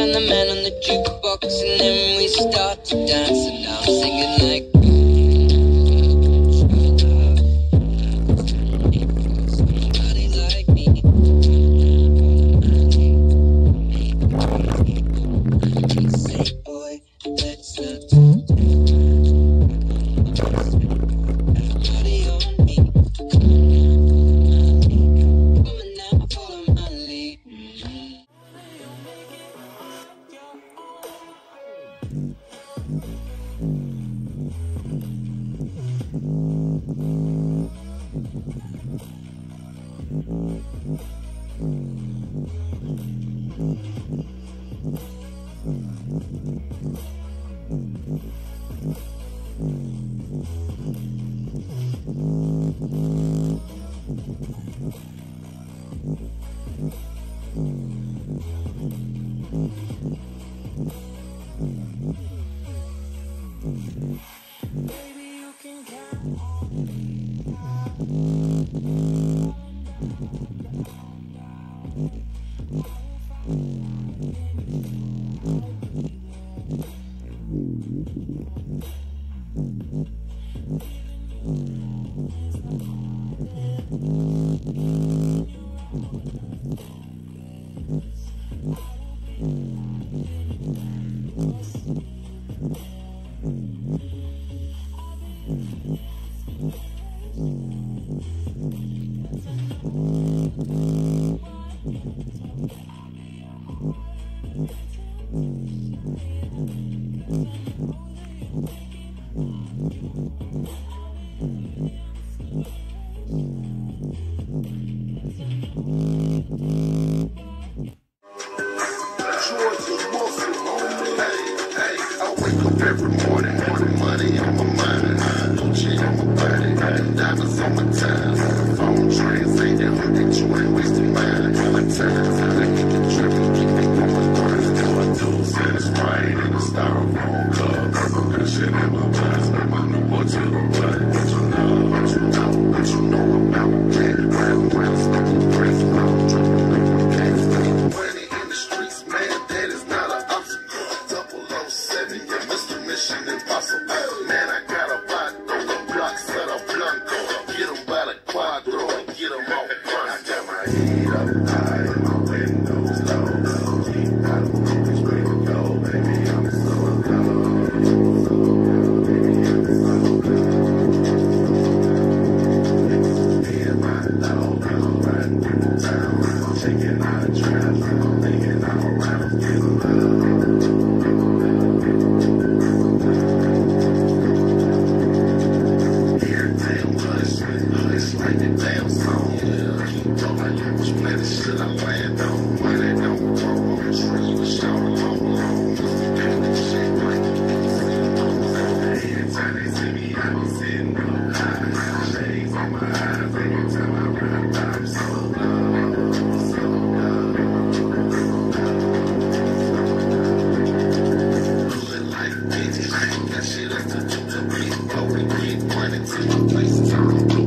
And the man on the jukebox and then we start to dance, and I'm singing like. Thank mm -hmm. you. Every morning, with money on my mind, Gucci on my body, diamonds on my time, Phone trains ain't that hook that you ain't wasting. Thank you. eternity.